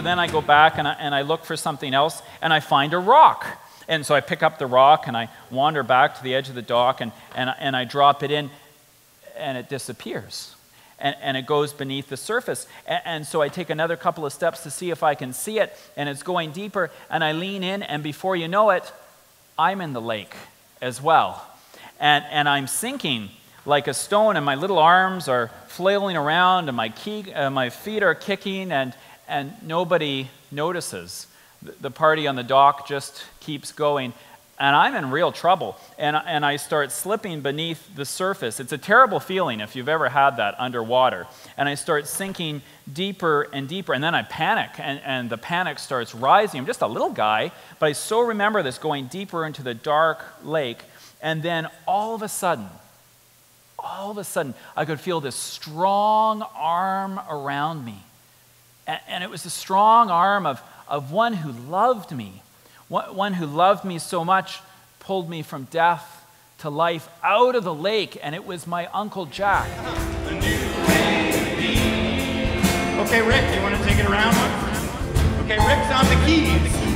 then I go back and I, and I look for something else and I find a rock. And so I pick up the rock and I wander back to the edge of the dock and, and, and I drop it in and it disappears. And, and, it goes beneath the surface. And, and, so I take another couple of steps to see if I can see it, and it's going deeper, and I lean in, and before you know it, I'm in the lake as well. And, and I'm sinking like a stone, and my little arms are flailing around, and my, key, uh, my feet are kicking, and, and nobody notices. The, party on the dock just keeps going and I'm in real trouble. And, and I start slipping beneath the surface. It's a terrible feeling if you've ever had that underwater. And I start sinking deeper and deeper. And then I panic, and, and the panic starts rising. I'm just a little guy, but I so remember this going deeper into the dark lake. And then all of a sudden, all of a sudden, I could feel this strong arm around me. And, it was the strong arm of, of one who loved me one who loved me so much pulled me from death to life out of the lake, and it was my Uncle Jack. Okay, Rick, you want to take it around? Okay, Rick's on the keys.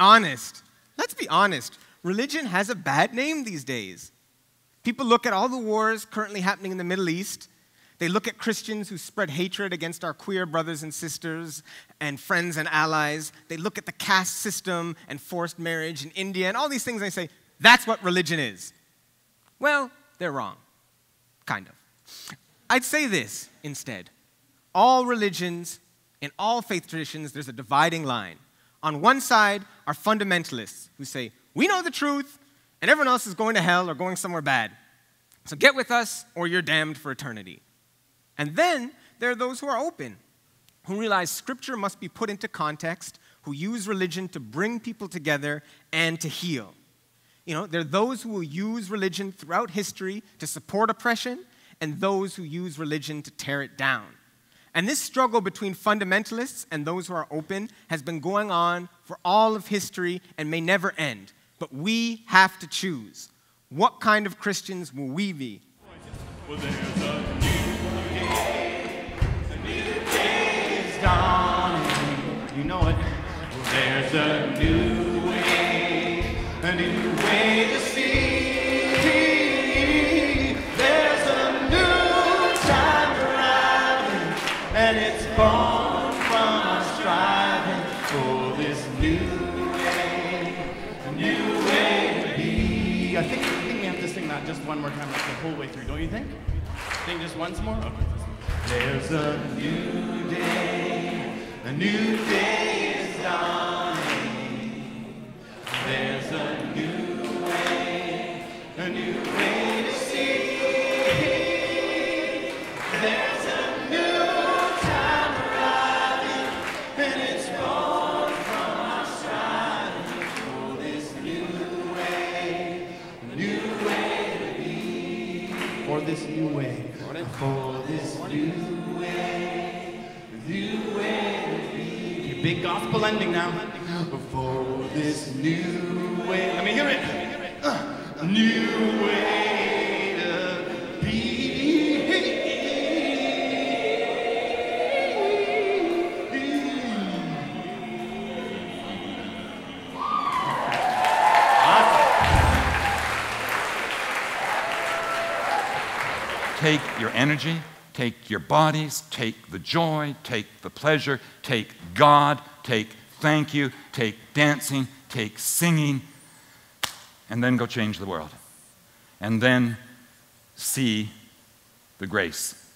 Honest. Let's be honest. Religion has a bad name these days. People look at all the wars currently happening in the Middle East. They look at Christians who spread hatred against our queer brothers and sisters and friends and allies. They look at the caste system and forced marriage in India and all these things and they say, that's what religion is. Well, they're wrong. Kind of. I'd say this instead all religions, in all faith traditions, there's a dividing line. On one side are fundamentalists who say, We know the truth, and everyone else is going to hell or going somewhere bad. So get with us, or you're damned for eternity. And then there are those who are open, who realize Scripture must be put into context, who use religion to bring people together and to heal. You know, there are those who will use religion throughout history to support oppression, and those who use religion to tear it down. And this struggle between fundamentalists and those who are open has been going on for all of history and may never end. But we have to choose. What kind of Christians will we be? Well, there's a new day. A new day is dawning. You know it. Well, there's a new way. A new way to be. I think, I think we have to sing that just one more time, like the whole way through, don't you think? Think just once more? Okay. There's a new day, a new day this new way. For this new way, new way to be. Big gospel ending now. For this new way. Let me hear it. Uh, new way. Take your energy, take your bodies, take the joy, take the pleasure, take God, take thank you, take dancing, take singing, and then go change the world. And then see the grace